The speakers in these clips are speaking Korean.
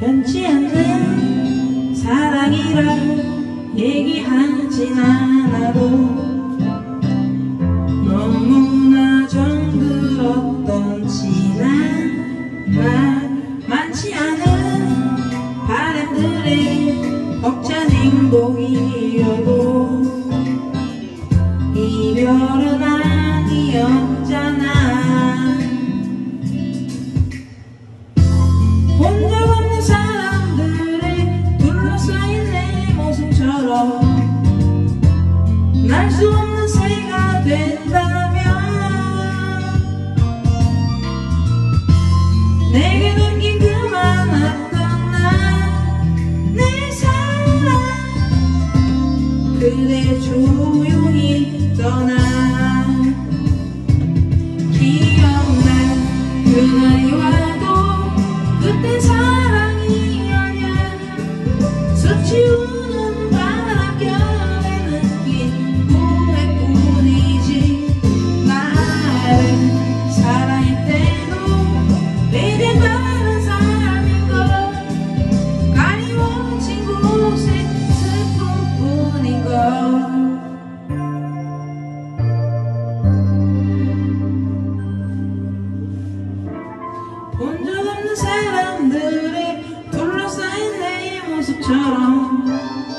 변치 않는 사랑이라 얘기하진 않아도 너무나 정들었던 지난 날 많지 않은 바람들의 벅찬 행복이어도 이별은 아니었잖아 그대 조용히 떠나. 기억나 그날이 와 본 적 없는 사람들의 둘러싸인 내 모습처럼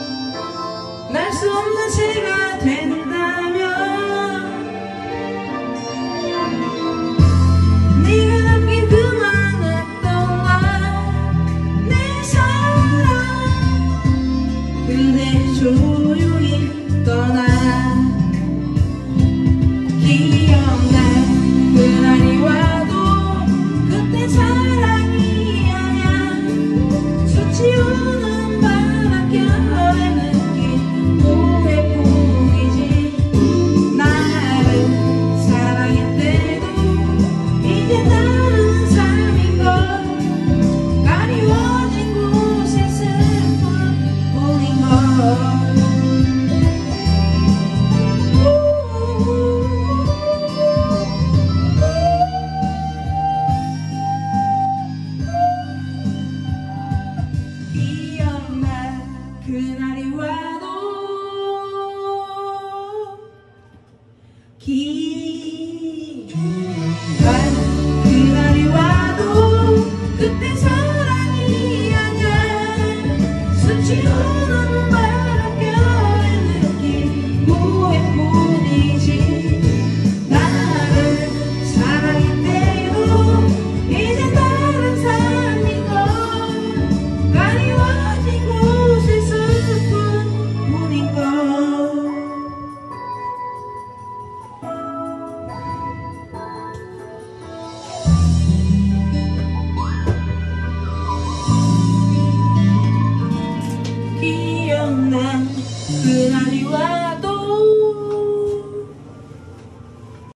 그날이 와도 기간 그날이 와도 그때 사랑이 아냐 수치로